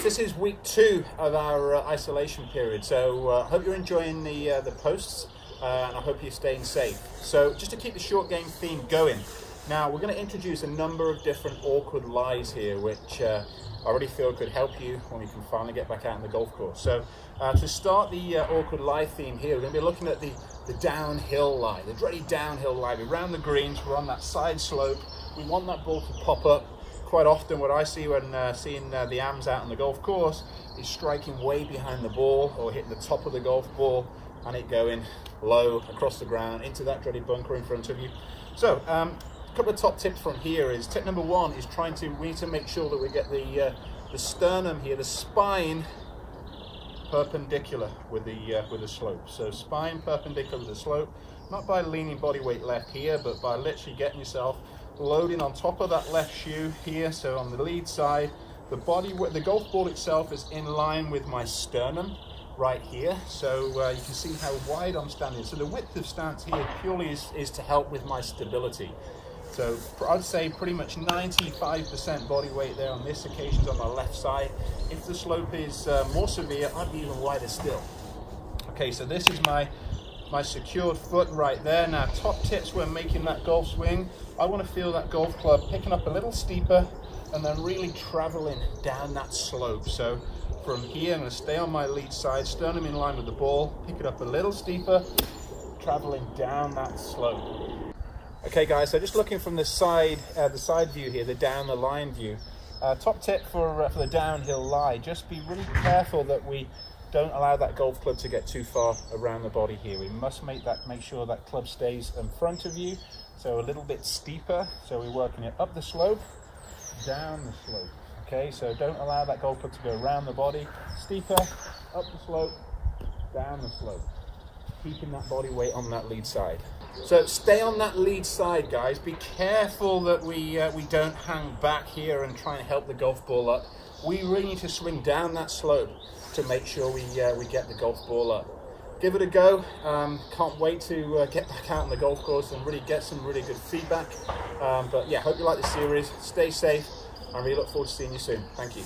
guys, this is week two of our uh, isolation period. So I uh, hope you're enjoying the uh, the posts, uh, and I hope you're staying safe. So just to keep the short game theme going, now we're going to introduce a number of different awkward lies here, which uh, I already feel could help you when we can finally get back out on the golf course. So uh, to start the awkward lie theme here, we're going to be looking at the the downhill lie, the dreaded downhill lie. We're around the greens, we're on that side slope. We want that ball to pop up quite often what I see when uh, seeing uh, the AMs out on the golf course is striking way behind the ball or hitting the top of the golf ball and it going low across the ground into that dreaded bunker in front of you. So um, a couple of top tips from here is tip number one is trying to, we need to make sure that we get the, uh, the sternum here, the spine perpendicular with the, uh, with the slope. So spine perpendicular with the slope, not by leaning body weight left here, but by literally getting yourself loading on top of that left shoe here. So on the lead side, the body, the golf ball itself is in line with my sternum right here. So uh, you can see how wide I'm standing. So the width of stance here purely is, is to help with my stability. So I'd say pretty much 95% body weight there on this occasion on my left side. If the slope is uh, more severe, I'd be even wider still. Okay, so this is my my secured foot right there. Now, top tips when making that golf swing, I want to feel that golf club picking up a little steeper and then really traveling down that slope. So from here, I'm going to stay on my lead side, sternum in line with the ball, pick it up a little steeper, traveling down that slope. Okay guys, so just looking from the side, uh, the side view here, the down the line view. Uh, top tip for, uh, for the downhill lie, just be really careful that we don't allow that golf club to get too far around the body here. We must make that make sure that club stays in front of you, so a little bit steeper. So we're working it up the slope, down the slope. Okay, so don't allow that golf club to go around the body. Steeper, up the slope, down the slope. Keeping that body weight on that lead side. So stay on that lead side, guys. Be careful that we uh, we don't hang back here and try and help the golf ball up. We really need to swing down that slope to make sure we, uh, we get the golf ball up. Give it a go. Um, can't wait to uh, get back out on the golf course and really get some really good feedback. Um, but yeah, hope you like the series. Stay safe. I really look forward to seeing you soon. Thank you.